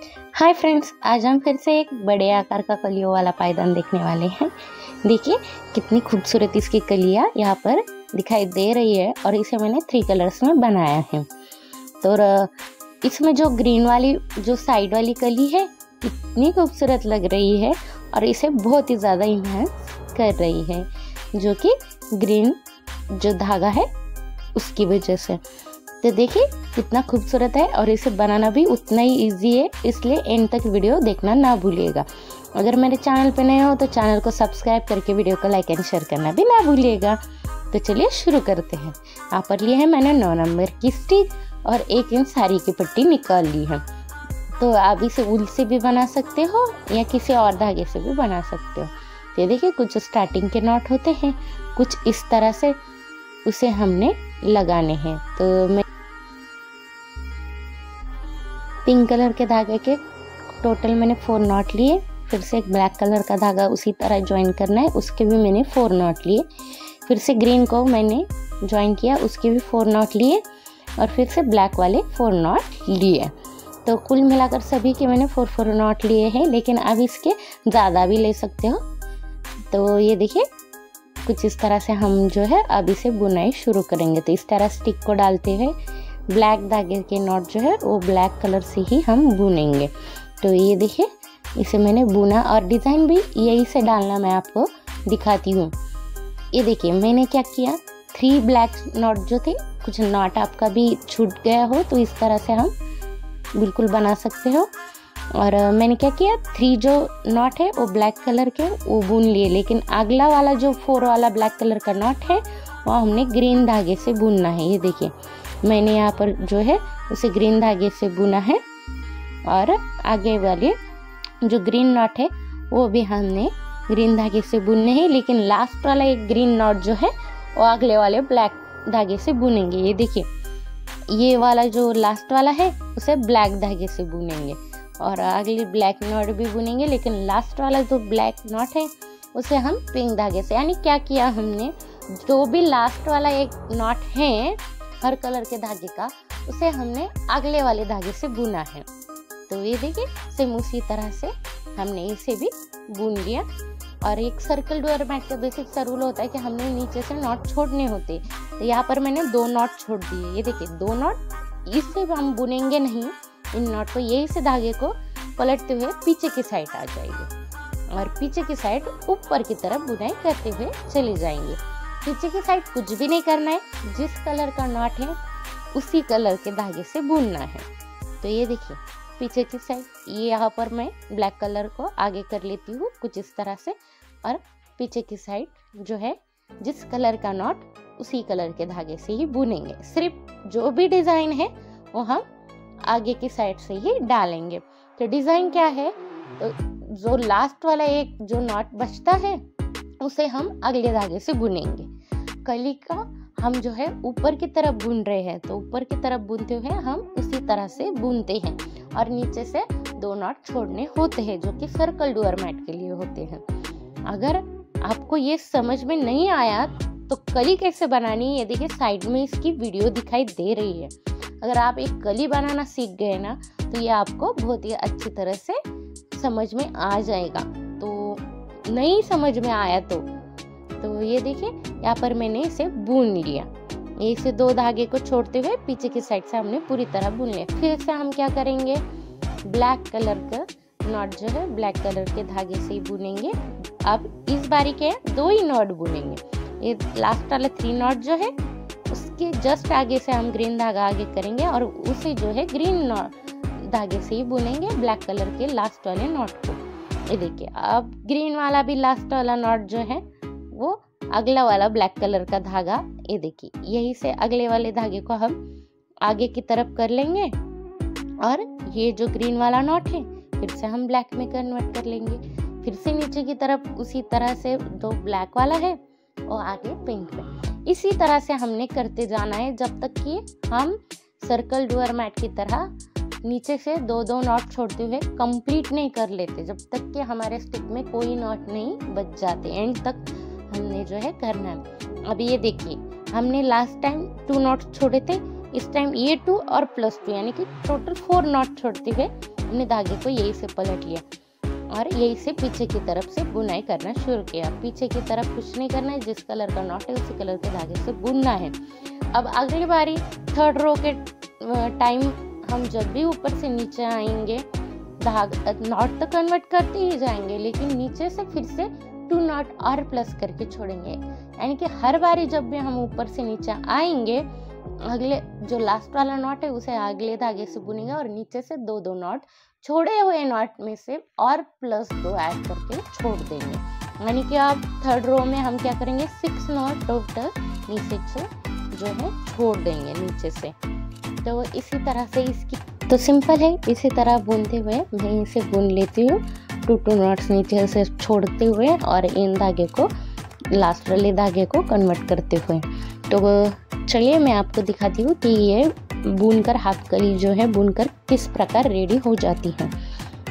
Hi friends आज हम फिर से एक बड़े आकार का कलियों वाला पायदान देखने वाले हैं। देखिए, कितनी खूबसूरत इसकी कलिया यहाँ पर दिखाई दे रही है और इसे मैंने थ्री कलर्स में बनाया है। तो इसमें जो ग्रीन वाली, जो साइड वाली कली है, इतनी खूबसूरत लग रही है और इसे बहुत ही ज़्यादा इन्हेंस कर रही है, जो कि ग्रीन जो धागा है, उसकी वजह से। तो देखिए, कितना खूबसूरत है और इसे बनाना भी उतना ही इजी है, इसलिए एंड तक वीडियो देखना ना भूलिएगा। अगर मेरे चैनल पे नए हो तो चैनल को सब्सक्राइब करके वीडियो को लाइक एंड शेयर करना भी ना भूलिएगा। तो चलिए शुरू करते हैं। यहाँ पर लिए है मैंने नौ नंबर की स्टिक और एक इंच साड़ी की पट्टी निकाल ली है। तो आप इसे उल से भी बना सकते हो या किसी और धागे से भी बना सकते हो। तो देखिए, कुछ स्टार्टिंग के नॉट होते हैं, कुछ इस तरह से उसे हमने लगाने हैं। तो मैं पिंक कलर के धागे के। टोटल मैंने फोर नॉट लिए, फिर से एक ब्लैक कलर का धागा उसी तरह ज्वाइन करना है, उसके भी मैंने फोर नॉट लिए। फिर से ग्रीन को मैंने ज्वाइन किया, उसके भी फोर नॉट लिए, और फिर से ब्लैक वाले फोर नॉट लिए। तो कुल मिलाकर सभी के मैंने फोर फोर नॉट लिए हैं, लेकिन अब इसके ज़्यादा भी ले सकते हो। तो ये देखिए, कुछ इस तरह से हम जो है, अब इसे बुनाई शुरू करेंगे। तो इस तरह स्टिक को डालते हुए ब्लैक धागे के नॉट जो है, वो ब्लैक कलर से ही हम बुनेंगे। तो ये देखिए, इसे मैंने बुना और डिज़ाइन भी यही से डालना मैं आपको दिखाती हूँ। ये देखिए, मैंने क्या किया? थ्री ब्लैक नॉट जो थे, कुछ नॉट आपका भी छूट गया हो तो इस तरह से हम बिल्कुल बना सकते हो। और मैंने क्या किया? थ्री जो नॉट है, वो ब्लैक कलर के, वो बुन लिए। लेकिन अगला वाला जो फोर वाला ब्लैक कलर का नॉट है, वो हमने ग्रीन धागे से बुनना है। ये देखिए मैंने यहाँ पर जो है, उसे ग्रीन धागे से बुना है। और आगे वाले जो ग्रीन नॉट है, वो भी हमने ग्रीन धागे से बुनने हैं, लेकिन लास्ट वाला एक ग्रीन नॉट जो है, वो अगले वाले ब्लैक धागे से बुनेंगे। ये देखिए, ये वाला जो लास्ट वाला है, उसे ब्लैक धागे से बुनेंगे। और अगली ब्लैक नॉट भी बुनेंगे, लेकिन लास्ट वाला जो ब्लैक नॉट है, उसे हम पिंक धागे से, यानी क्या किया हमने, जो भी लास्ट वाला एक नॉट है हर कलर के धागे का, उसे हमने अगले वाले धागे से बुना है। तो ये देखिए, सेम उसी तरह से हमने इसे भी बुन लिया। और एक सर्कल डोर मैट का बेसिक सा होता है कि हमने नीचे से नॉट छोड़ने होते। तो यहाँ पर मैंने दो नॉट छोड़ दिए। ये देखिए, दो नॉट इससे हम बुनेंगे नहीं। इन नॉट को यही से धागे को पलटते हुए पीछे की साइड आ जाएगी। और पीछे की साइड ऊपर की तरफ़ बुनाई करते हुए चले जाएँगे। पीछे की साइड कुछ भी नहीं करना है। जिस कलर का नॉट है, उसी कलर के धागे से बुनना है। तो ये देखिए, पीछे की साइड ये यहाँ पर मैं ब्लैक कलर को आगे कर लेती हूँ कुछ इस तरह से। और पीछे की साइड जो है, जिस कलर का नॉट उसी कलर के धागे से ही बुनेंगे। सिर्फ़ जो भी डिज़ाइन है, वो हम आगे की साइड से ही डालेंगे। तो डिज़ाइन क्या है? तो जो लास्ट वाला एक जो नॉट बचता है, उसे हम अगले धागे से बुनेंगे। कली का हम जो है ऊपर की तरफ़ बुन रहे हैं तो ऊपर की तरफ़ बुनते हुए हम उसी तरह से बुनते हैं और नीचे से दो नॉट छोड़ने होते हैं, जो कि सर्कल डुअर मैट के लिए होते हैं। अगर आपको ये समझ में नहीं आया तो कली कैसे बनानी है, ये देखिए साइड में इसकी वीडियो दिखाई दे रही है। अगर आप एक कली बनाना सीख गए ना तो ये आपको बहुत ही अच्छी तरह से समझ में आ जाएगा। तो नहीं समझ में आया तो तो ये देखिए, यहाँ पर मैंने इसे बुन लिया। एक से दो धागे को छोड़ते हुए पीछे की साइड से हमने पूरी तरह बुन लिया। फिर से हम क्या करेंगे? ब्लैक कलर का नॉट जो है, ब्लैक कलर के धागे से ही बुनेंगे। अब इस बारी के दो ही नॉट बुनेंगे। ये लास्ट वाला थ्री नॉट जो है, उसके जस्ट आगे से हम ग्रीन धागा आगे करेंगे और उसे जो है ग्रीन नॉट धागे से ही बुनेंगे ब्लैक कलर के लास्ट वाले नॉट को। ये देखिए, अब ग्रीन वाला भी लास्ट वाला नॉट जो है वो अगला वाला ब्लैक कलर का धागा, ये देखिए, यही से अगले वाले धागे को हम आगे की तरफ़ कर लेंगे और ये जो ग्रीन वाला नॉट है, फिर से हम ब्लैक में कन्वर्ट कर लेंगे। फिर से नीचे की तरफ़ उसी तरह से दो ब्लैक वाला है और आगे पिंक में। इसी तरह से हमने करते जाना है जब तक कि हम सर्कल डुअर मैट की तरह नीचे से दो दो नॉट छोड़ते हुए कंप्लीट नहीं कर लेते, जब तक कि हमारे स्टिक में कोई नॉट नहीं बच जाते, एंड तक हमने जो है करना है। अब ये देखिए, हमने लास्ट टाइम टू नॉट छोड़े थे, इस टाइम ये टू और प्लस टू यानी कि टोटल फोर नॉट छोड़ते हुए हमने धागे को यही से पलट लिया और यही से पीछे की तरफ़ से बुनाई करना शुरू किया। पीछे की तरफ़ कुछ नहीं करना है, जिस कलर का नॉट है, उसी कलर के धागे से बुनना है। अब अगली बारी थर्ड रो के टाइम हम जब भी ऊपर से नीचे आएँगे, धागा नॉट तो कन्वर्ट करते ही जाएँगे, लेकिन नीचे से फिर से टू नॉट और प्लस करके छोड़ेंगे। यानी कि हर बारी जब भी हम ऊपर से नीचे आएँगे, अगले जो लास्ट वाला नॉट है, उसे अगले धागे से बुनेंगे और नीचे से दो दो नॉट छोड़े हुए नॉट में से और प्लस दो ऐड करके छोड़ देंगे। यानी कि अब थर्ड रो में हम क्या करेंगे? सिक्स नॉट टोटल नीचे से जो है छोड़ देंगे नीचे से। तो इसी तरह से इसकी तो सिंपल है, इसी तरह बुनते हुए मैं इसे बुन लेती हूँ। टू टू नॉट्स नीचे से छोड़ते हुए और इन धागे को लास्ट वाले धागे को कन्वर्ट करते हुए। तो चलिए मैं आपको दिखाती हूँ कि ये बुनकर हाफ़ कली जो है, बुनकर किस प्रकार रेडी हो जाती है।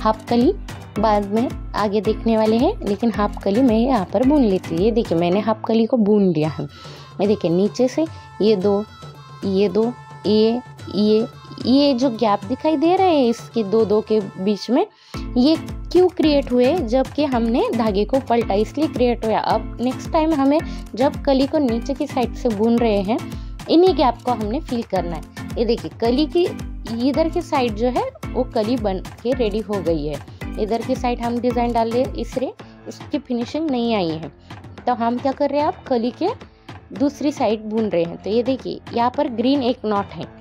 हाफ़ कली बाद में आगे देखने वाले हैं, लेकिन हाफ़ कली मैं यहाँ पर बुन लेती हूँ। ये देखिए, मैंने हाफ़ कली को बुन लिया है। मैं देखिए, नीचे से ये दो ये दो, ये ये ये जो गैप दिखाई दे रहे हैं इसके दो दो के बीच में, ये क्यों क्रिएट हुए? जबकि हमने धागे को पलटा, इसलिए क्रिएट हुआ। अब नेक्स्ट टाइम हमें जब कली को नीचे की साइड से बुन रहे हैं, इन्हीं गैप को हमने फिल करना है। ये देखिए, कली की, इधर की साइड जो है, वो कली बन के रेडी हो गई है। इधर की साइड हम डिज़ाइन डाल रहे इसलिए उसकी फिनिशिंग नहीं आई है। तो हम क्या कर रहे हैं आप कली के दूसरी साइड बुन रहे हैं। तो ये देखिए, यहाँ पर ग्रीन एक नॉट है।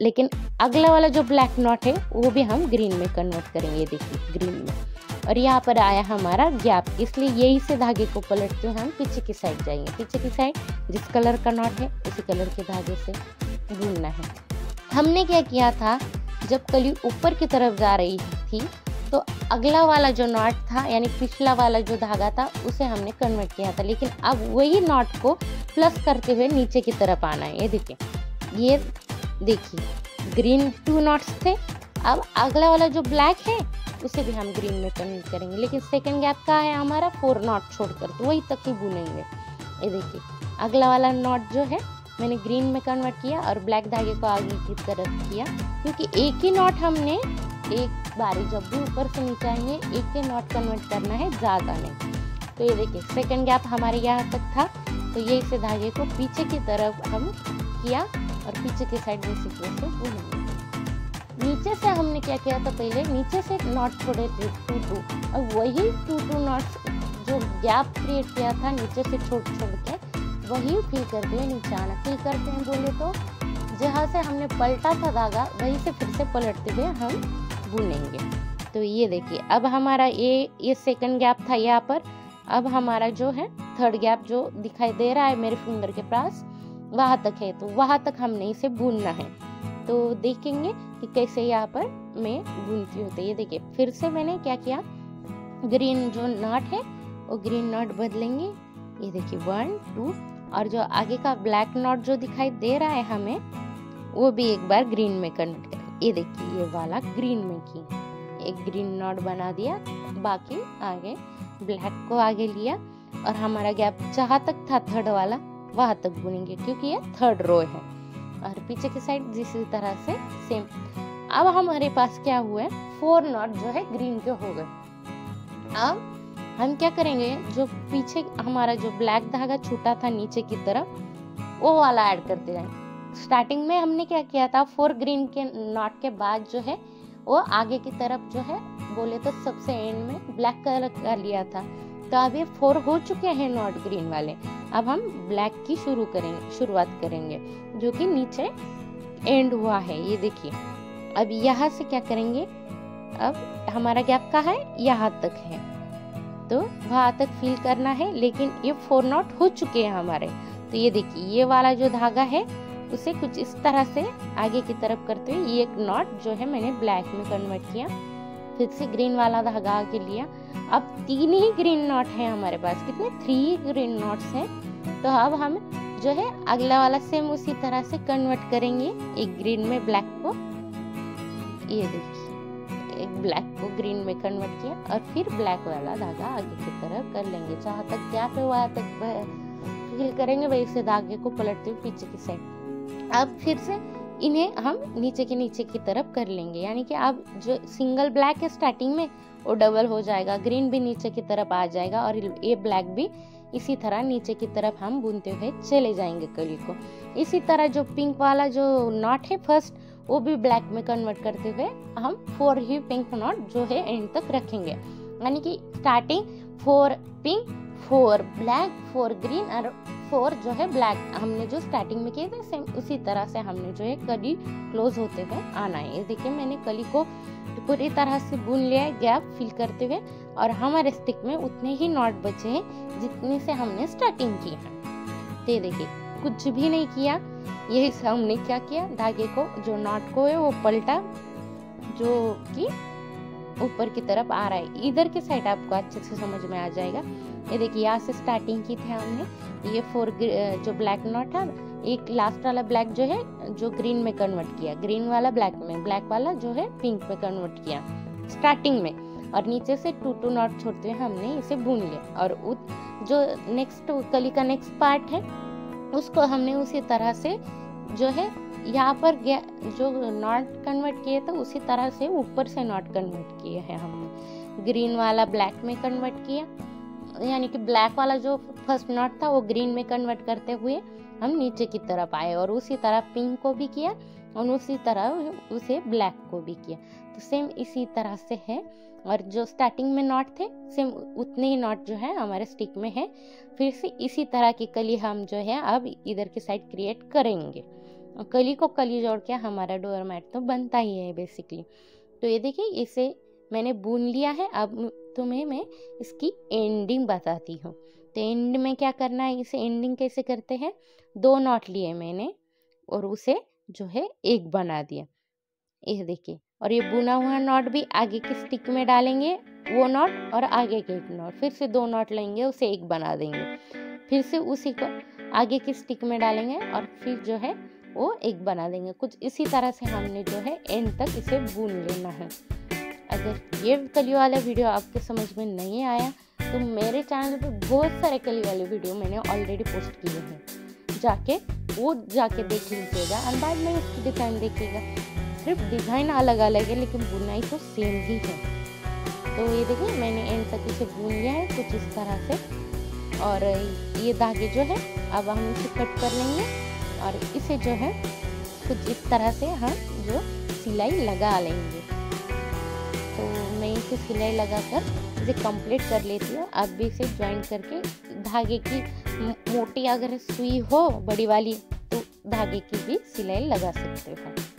लेकिन अगला वाला जो ब्लैक नॉट है, वो भी हम ग्रीन में कन्वर्ट करेंगे, देखिए ग्रीन में। और यहाँ पर आया हमारा गैप इसलिए यही से धागे को पलटते हुए हम पीछे की साइड जाएँगे। पीछे की साइड जिस कलर का नॉट है, उसी कलर के धागे से बुनना है। हमने क्या किया था, जब कली ऊपर की तरफ़ जा रही थी तो अगला वाला जो नॉट था, यानी पिछला वाला जो धागा था, उसे हमने कन्वर्ट किया था। लेकिन अब वही नॉट को प्लस करते हुए नीचे की तरफ़ आना है। ये देखिए, ये देखिए ग्रीन टू नॉट्स थे। अब अगला वाला जो ब्लैक है, उसे भी हम ग्रीन में कन्वर्ट करेंगे। लेकिन सेकंड गैप का है हमारा फोर नॉट छोड़कर। तो वही तक ही बुनेंगे। ये देखिए, अगला वाला नॉट जो है, मैंने ग्रीन में कन्वर्ट किया और ब्लैक धागे को आगे की तरफ़ किया। क्योंकि एक ही नॉट हमने, एक बारी जब भी ऊपर से नीचे आएँगे एक ही नॉट कन्वर्ट करना है, ज़्यादा नहीं। तो ये देखिए सेकेंड गैप हमारे यहाँ तक था। तो ये इसे धागे को पीछे की तरफ़ हम किया। और पीछे की साइड में सीक्वेंस से बुनेंगे नीचे से हमने क्या किया था पहले? नीचे से नॉट छोड़े थे टू टू और वही टू टू नॉट्स जो गैप क्रिएट किया था नीचे से छोड़ छोड़ के, वही फिल करते हुए नीचे आना फिल करते हैं बोले तो जहाँ से हमने पलटा था धागा, वहीं से फिर से पलटते हुए हम बुनेंगे। तो ये देखिए, अब हमारा ये ये सेकंड गैप था यहाँ पर। अब हमारा जो है थर्ड गैप जो दिखाई दे रहा है मेरे फिंगर के पास वहाँ तक है तो वहाँ तक हमने इसे भूनना है। तो देखेंगे कि कैसे यहाँ पर मैं भूनती हूँ। तो ये देखिए, फिर से मैंने क्या किया? ग्रीन जो नॉट है, वो ग्रीन नॉट बदलेंगे। ये देखिए, वन, टू, और जो आगे का ब्लैक नॉट जो दिखाई दे रहा है हमें, वो भी एक बार ग्रीन में कन्वर्ट कर। ये देखिए, ये वाला ग्रीन में की एक ग्रीन नॉट बना दिया, बाकी आगे ब्लैक को आगे लिया, और हमारा गैप जहाँ तक था, थर्ड वाला वहाँ तक बुनेंगे, क्योंकि ये थर्ड रो है। और पीछे की साइड जिस तरह से सेम अब हमारे पास क्या हुआ है? फोर नॉट जो है ग्रीन के हो गए। अब हम क्या करेंगे? जो पीछे हमारा जो ब्लैक धागा छूटा था नीचे की तरफ़, वो वाला ऐड करते जाएँगे स्टार्टिंग में हमने क्या किया था? फोर ग्रीन के नॉट के बाद जो है, वो आगे की तरफ़ जो है, बोले तो सबसे एंड में ब्लैक कलर का लिया था। तो अब ये फोर हो चुके हैं नॉट ग्रीन वाले। अब हम ब्लैक की शुरू करेंगे, शुरुआत करेंगे, जो कि नीचे एंड हुआ है। ये देखिए, अब यहाँ से क्या करेंगे? अब हमारा गैप कहाँ है? यहाँ तक है। तो वहाँ तक फील करना है, लेकिन ये फोर नॉट हो चुके हैं हमारे। तो ये देखिए, ये वाला जो धागा है, उसे कुछ इस तरह से आगे की तरफ़ करते हुए ये एक नॉट जो है मैंने ब्लैक में कन्वर्ट किया। फिर से ग्रीन वाला धागा आगे लिया अब तीन ही ग्रीन नॉट है हमारे पास। कितने? थ्री ग्रीन नॉट्स हैं। तो अब हम जो है, अगला वाला सेम उसी तरह से कन्वर्ट करेंगे। एक ग्रीन में ब्लैक को। ये देखिए, एक ब्लैक को ग्रीन में कन्वर्ट किया और फिर ब्लैक वाला धागा आगे की तरफ़ कर लेंगे। जहाँ तक क्या पे वहाँ तक फिल करेंगे वही से धागे को पलटते हुए पीछे की साइड अब फिर से इन्हें हम नीचे के नीचे की तरफ़ कर लेंगे। यानी कि अब जो सिंगल ब्लैक है स्टार्टिंग में, वो डबल हो जाएगा ग्रीन भी नीचे की तरफ़ आ जाएगा और ये ब्लैक भी इसी तरह नीचे की तरफ़ हम बुनते हुए चले जाएँगे कली को। इसी तरह जो पिंक वाला जो नॉट है फ़र्स्ट वो भी ब्लैक में कन्वर्ट करते हुए हम फोर ही पिंक नॉट जो है एंड तक रखेंगे। यानी कि starting four pink four black four green और फोर जो है ब्लैक हमने जो स्टार्टिंग में किए थे सेम उसी तरह से हमने जो है कली क्लोज होते हुए आना है। देखिए, मैंने कली को पूरी तरह से बुन लिया गैप फिल करते हुए और हमारे स्टिक में उतने ही नॉट बचे हैं जितने से हमने स्टार्टिंग की है। तो ये देखिए, कुछ भी नहीं किया। यही से हमने क्या किया? धागे को, जो नॉट को है, वो पलटा, जो कि ऊपर की तरफ़ आ रहा है। इधर के साइड आपको अच्छे से समझ में आ जाएगा। ये देखिए यहाँ से स्टार्टिंग की थी हमने। ये फोर जो ब्लैक नॉट है एक लास्ट वाला ब्लैक जो है जो ग्रीन में कन्वर्ट किया। ग्रीन वाला ब्लैक में ब्लैक वाला जो है पिंक में कन्वर्ट किया। स्टार्टिंग में। और नीचे से टू टू नॉट छोड़ते हुए हमने इसे बुन लिया। और उत, जो नेक्स्ट कली का नेक्स्ट पार्ट है उसको हमने उसी तरह से जो है यहाँ पर जो नॉट कन्वर्ट किए थे उसी तरह से ऊपर से नॉट कन्वर्ट किए हैं हमने। ग्रीन वाला ब्लैक में कन्वर्ट किया। यानी कि ब्लैक वाला जो फ़र्स्ट नॉट था, वो ग्रीन में कन्वर्ट करते हुए हम नीचे की तरफ़ आए और उसी तरह पिंक को भी किया और उसी तरह उसे ब्लैक को भी किया। तो सेम इसी तरह से है और जो स्टार्टिंग में नॉट थे सेम उतने ही नॉट जो है हमारे स्टिक में है। फिर से इसी तरह की कली हम जो है अब इधर की साइड क्रिएट करेंगे। कली को कली जोड़ के हमारा डोर मैट तो बनता ही है बेसिकली तो ये देखिए, इसे मैंने बुन लिया है, अब तुम्हें मैं इसकी एंडिंग बताती हूँ। तो एंड में क्या करना है? इसे एंडिंग कैसे करते हैं? दो नॉट लिए मैंने और उसे जो है एक बना दिया। ये देखिए, और ये बुना हुआ नॉट भी आगे के स्टिक में डालेंगे, वो नॉट और आगे के एक नॉट फिर से दो नॉट लेंगे, उसे एक बना देंगे। फिर से उसी को आगे के स्टिक में डालेंगे और फिर जो है वो एक बना देंगे। कुछ इसी तरह से हमने जो है एंड तक इसे बुन लेना है। अगर ये कली वाला वीडियो आपके समझ में नहीं आया तो मेरे चैनल पे बहुत सारे कली वाले वीडियो मैंने ऑलरेडी पोस्ट किए हैं। जाके, वो जाके देख लीजिएगा और बाद में इसकी डिज़ाइन देखिएगा। सिर्फ़ डिज़ाइन अलग अलग है, लेकिन बुनाई तो सेम ही है। तो ये देखिए, मैंने एंड तक इसे बुन लिया है, कुछ इस तरह से। और ये धागे जो है, अब हम इसे कट कर लेंगे। और इसे जो है, कुछ इस तरह से हम जो सिलाई लगा लेंगे। तो मैं इसे सिलाई लगाकर इसे कंप्लीट कर लेती हूँ। आप भी इसे ज्वाइन करके धागे की मोटी अगर सुई हो, बड़ी वाली तो धागे की भी सिलाई लगा सकते हो।